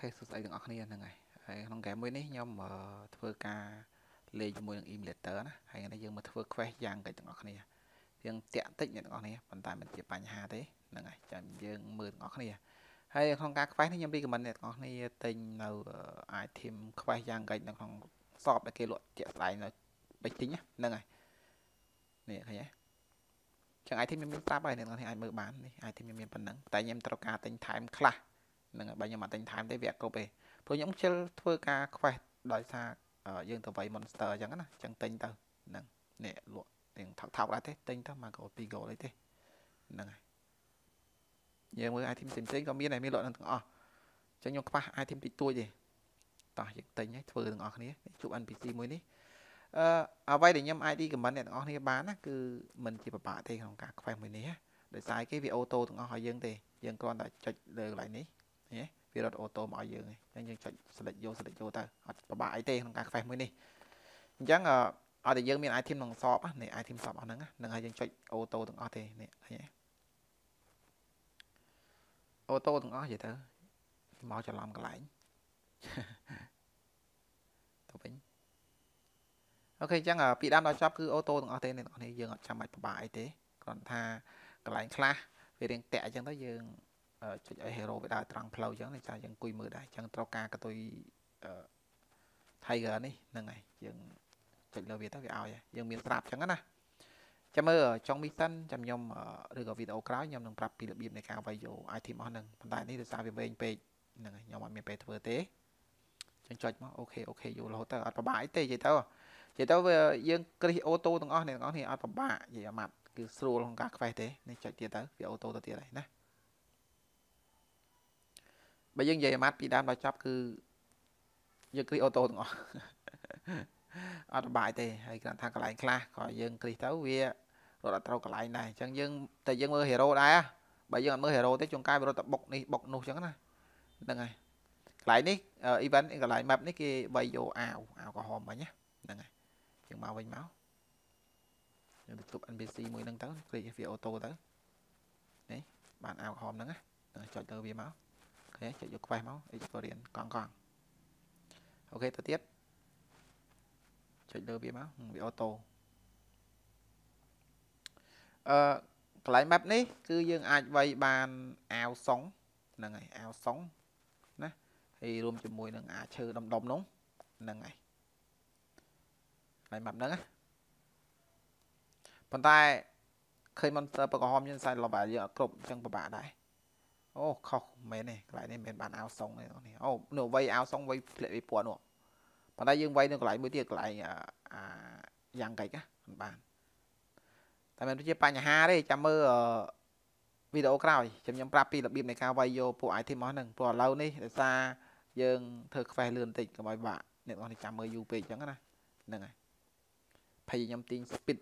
ខេសួស្តីទាំងអស់គ្នាហ្នឹងហើយហើយក្នុងហ្គេមមួយនេះខ្ញុំធ្វើការលេងជាមួយនឹង emulator ណាហើយថ្ងៃនេះយើងមកធ្វើ quest យ៉ាងកិច្ចទាំងអស់គ្នាយើងតាក់តិចអ្នកទាំងអស់គ្នាប៉ុន្តែមិនជាបញ្ហាទេហ្នឹងហើយចាំយើងមើលទាំងអស់គ្នាហើយក្នុងការ quest នេះខ្ញុំ recommend អ្នកទាំងអស់គ្នាទិញនៅ item quest យ៉ាងកិច្ចនៅក្នុងសបដែលគេលក់ជាក់ស្ដែងនៅបិចទិញហ្នឹងហើយនេះឃើញទេចឹង item ខ្ញុំមានប្រាប់ហើយអ្នកទាំងអស់គ្នាអាចមើលបាននេះ item ខ្ញុំមានប៉ុណ្ណឹងតែខ្ញុំត្រូវការទិញថែមខ្លះហ្នឹងហើយបើខ្ញុំអត់ទិញថែមទេវាអត់គ្រប់ទេព្រោះខ្ញុំខ្ជិលធ្វើការ quest ដោយសារយើងទៅវាយ monster អញ្ចឹងណាអញ្ចឹងទិញទៅហ្នឹងនេះលក់ទាំងថោកថោកដែរទេទិញទៅមកកោ2កោអីទេហ្នឹងហើយយើងមើល item ផ្សេងៗក៏មានដែរមានលក់ទាំងអស់អញ្ចឹងខ្ញុំខ្វះ item តិចតួចទេតោះយើងទិញហើយធ្វើទាំងអស់គ្នាជួប NPC មួយនេះអឺអ្វីដែលខ្ញុំ ID comment អ្នកទាំងអស់គ្នាបានណាគឺមិនជាពិបាកទេក្នុងការខ្វែមួយនេះដោយសារគេវាអូតូទាំងអស់ឲ្យយើងទេយើងគ្រាន់តែចុចលើកន្លែងនេះ ឃើញទេវារត់អូតូមកឲ្យយើងអញ្ចឹងយើងចុច select យក select យកទៅអត់ពិបាកអីទេក្នុងការ quest មួយនេះអញ្ចឹងអត់តែយើងមាន item ក្នុងសបនេះ item សបអស់ហ្នឹងនឹងឲ្យយើងចុចអូតូទាំងអស់ទេនេះឃើញទេអូតូទាំងអស់និយាយទៅមកច្រឡំកន្លែងទៅវិញអូខេអញ្ចឹងពីដើមដល់ចប់គឺអូតូទាំងអស់ទេអ្នកនរយើងអត់ចាំបាច់ពិបាកអីទេគ្រាន់ថាកន្លែងខ្លះវារៀងតាក់អញ្ចឹងទៅយើង ចុចឲ្យ hero វាដើរត្រង់ផ្លូវអញ្ចឹងនេះចាយើងអង្គុយមើលដែរអញ្ចឹងត្រូវការកតុយ Tiger នេះហ្នឹងហើយយើងចុចលើវាទៅវាឲ្យយើងមានស្រាប់អញ្ចឹងណាចាំមើលចុងមីសិនចាំខ្ញុំឬក៏វីដេអូក្រោយខ្ញុំនឹងប្រាប់ពីរបៀបនៃការវាយយក item អស់ហ្នឹងប៉ុន្តែនេះដោយសារវាវែងពេកហ្នឹងហើយខ្ញុំអត់មានពេលធ្វើទេចឹងចុចមកអូខេអូខេយករហូតទៅអត់ពិបាកអីទេនិយាយទៅនិយាយទៅវាយើងគ្រីសអូតូទាំងអស់អ្នកទាំងអស់នេះអត់ពិបាកនិយាយអាម៉ាត់គឺស្រួលក្នុងការខ្វេះទេនេះចុចទៀតទៅវាអូតូទៅទៀតហើយណា បើយើងនិយាយអាម៉ាត់ពីដើមដល់ចប់គឺយើងគ្រីអូតូទាំងអស់អត់បាយទេហើយគ្រាន់ថាកន្លែងខ្លះក៏យើងគ្រីទៅវារត់អត់ត្រូវកន្លែងដែរអញ្ចឹងយើងតែយើងមើលហេរ៉ូដែរបើយើងអត់មើលហេរ៉ូទេជួនកាលវារត់តែបុកនេះបុកនោះអញ្ចឹងណាហ្នឹងហើយកន្លែងនេះ event កន្លែង map នេះគេវាយយកអាវអាវក្រហមមិញហ្នឹងហើយយើងមកវិញមកយើងទៅជួប NPC មួយហ្នឹងទៅគ្រីវាអូតូទៅនេះបានអាវក្រហមហ្នឹងណាចុចទៅវាមក ឃើញចុចយក quest មក experience កង់កង់អូខេទៅទៀតចុចលើវាមកវាអូតូអឺកន្លែង map នេះ គឺយើងអាចវាយបានអាវសុងហ្នឹងហើយអាវសុងណាហើយរួមជាមួយនឹងអាឈើដុំដុំនោះហ្នឹងហើយកន្លែង map ហ្នឹងណាប៉ុន្តែឃើញ monster ពឹកក្រហមយើងសាយ level យើងអត់គ្រប់អញ្ចឹងពិបាកដែរ អូខុសមែនទេកន្លែងនេះមិនមែនបានអាវសុងទេនេះអូនៅវ័យអាវសុងវ័យធ្លាក់វាពណ៌នោះប៉ុន្តែយើងវ័យនៅកន្លែងមួយទៀតកន្លែងអាយ៉ាងកិច្ចណាមិនបានតែមិនជាបញ្ហាទេចាំមើលវីដេអូក្រោយខ្ញុំខ្ញុំប្រាប់ពីរបៀបនៃការវាយយកពួក item របស់ហ្នឹងព្រោះឥឡូវនេះដោយសារយើងធ្វើ quest លឿនតិចកុំឲ្យបាក់អ្នកនរនេះចាំមើលយូរពេកអញ្ចឹងណាហ្នឹងហើយភ័យខ្ញុំទាញ speed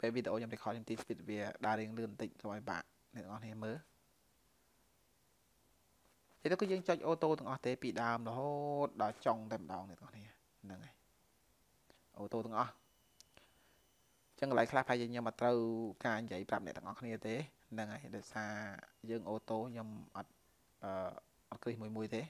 ពេលវីដេអូខ្ញុំ record ខ្ញុំទាញ speed វាដើររៀងលឿនតិចកុំឲ្យបាក់អ្នកនរនេះមើលតែ ទៅគឺយើងចុចអូតូទាំងអស់ទេពីដើមរហូតដល់ចុងតែម្ដងអ្នកនរនេះហ្នឹងហើយអូតូទាំងអស់ចឹងកន្លែងខ្លះប្រហែលជាខ្ញុំអត់ត្រូវការនិយាយប្រាប់អ្នកទាំងអស់គ្នាទេហ្នឹងហើយដោយសារយើងអូតូខ្ញុំអត់អឺអត់គ្រីសមួយមួយទេ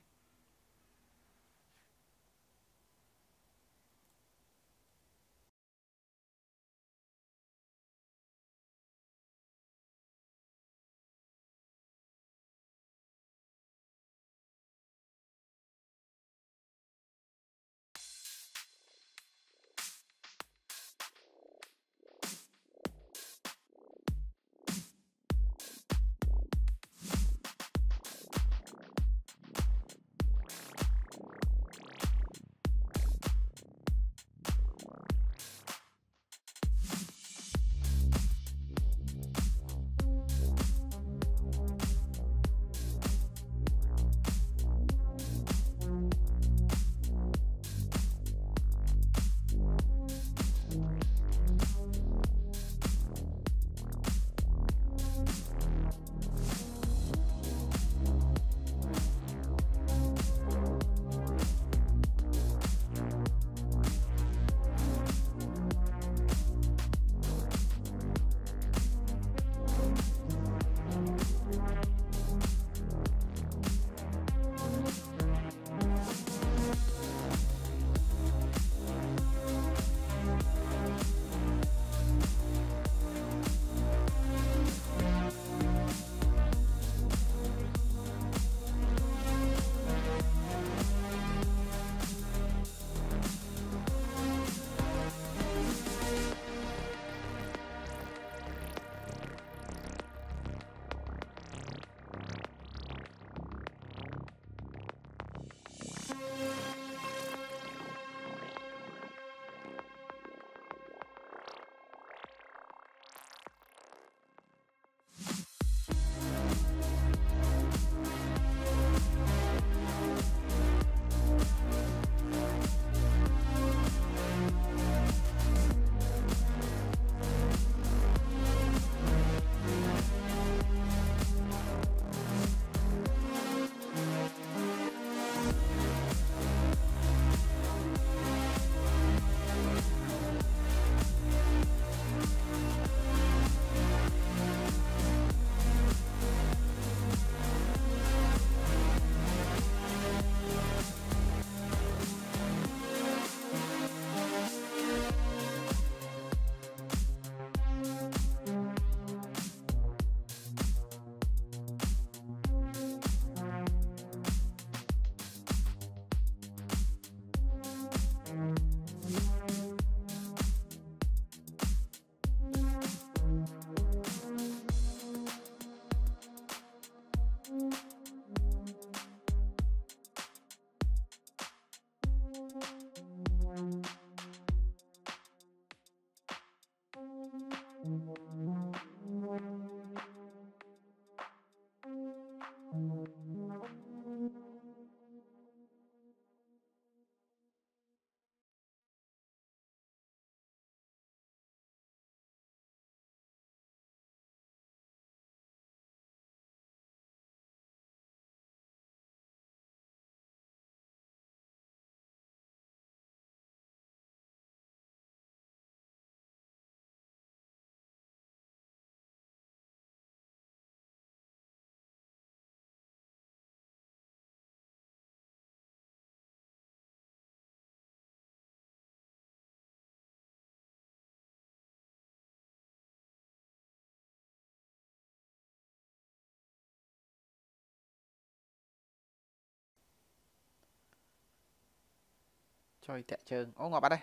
ចុយតាក់ជើងអូងាប់អត់ទេ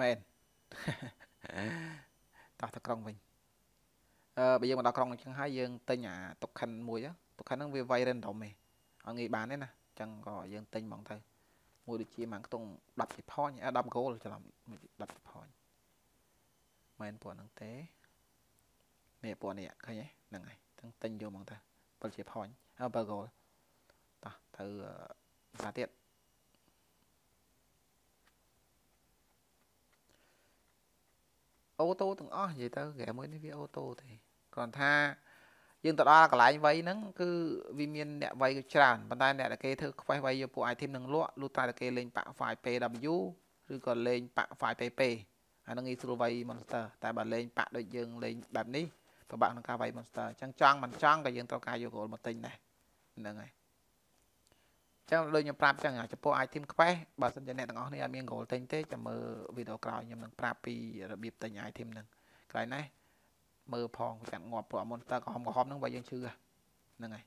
មែនតោះទៅក្រុងវិញអឺបើយើងមកដល់ក្រុងអញ្ចឹងហើយយើងទិញអាតុកខិនមួយតុកខិនហ្នឹងវា way random ឯងអត់ងាយបានទេណាអញ្ចឹងក៏យើងទិញហ្មងទៅមួយដូចជាមកខ្ទង់10ជាផន10 goal ច្រឡំ10ជាផនមែនពួកហ្នឹងទេនេះពួកនេះឃើញទេហ្នឹងហើយទាំងទិញយកហ្មងទៅ7ជាផនអើ7 goal តោះទៅភាសាទៀត អូតូទាំងអស់និយាយទៅហ្គេមមួយនេះវាអូតូទេគ្រាន់ថាយើងទៅដល់កន្លែងវ័យហ្នឹងគឺវាមានអ្នកវ័យច្រើនប៉ុន្តែអ្នកដែលគេធ្វើខ្វេះវ័យយកពួក item នឹងលក់លុះតែគេលេងប៉ាក់ file PW ឬក៏លេងប៉ាក់ file PP អាហ្នឹងងាយស្រួលវ័យ monster តែបើលេងប៉ាក់ដូចយើងលេងបែបនេះពិបាកក្នុងការវ័យ monster អញ្ចឹងចង់មិនចង់ក៏យើងត្រូវការយក goal មកទិញដែរហ្នឹងហើយ ចឹងដូចខ្ញុំប្រាប់ចឹងចំពោះ item quest បើសិនជាអ្នកទាំងអស់នេះអត់មាន goal ទិញទេចាំមើលវីដេអូក្រោយខ្ញុំនឹងប្រាប់ពីរបៀបទិញ item ហ្នឹងកន្លែងណាមើលផងចាំងាប់ព្រោះ monster ក្រហមក្រហមហ្នឹងបើយើងឈឺហ្នឹងហើយ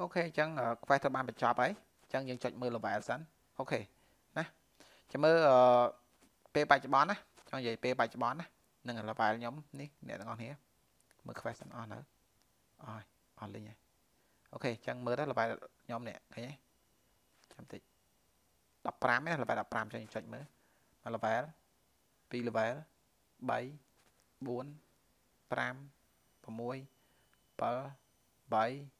OK អញ្ចឹង quest ត្រូវបានបញ្ចប់ហើយអញ្ចឹងយើងចុចមើល level សិន OK ណាចាំមើលពេលបច្ចុប្បន្នណាចង់និយាយពេលបច្ចុប្បន្នណានឹង level ខ្ញុំនេះអ្នកទាំងអស់គ្នាមើល quest ទាំងអស់នៅអស់អស់លេងហើយ OK អញ្ចឹងមើលទៅ level ខ្ញុំនេះឃើញទេចាំតិច15ណា level 15ចឹងចុចមើល level 2 level 3 4 5 6 7 8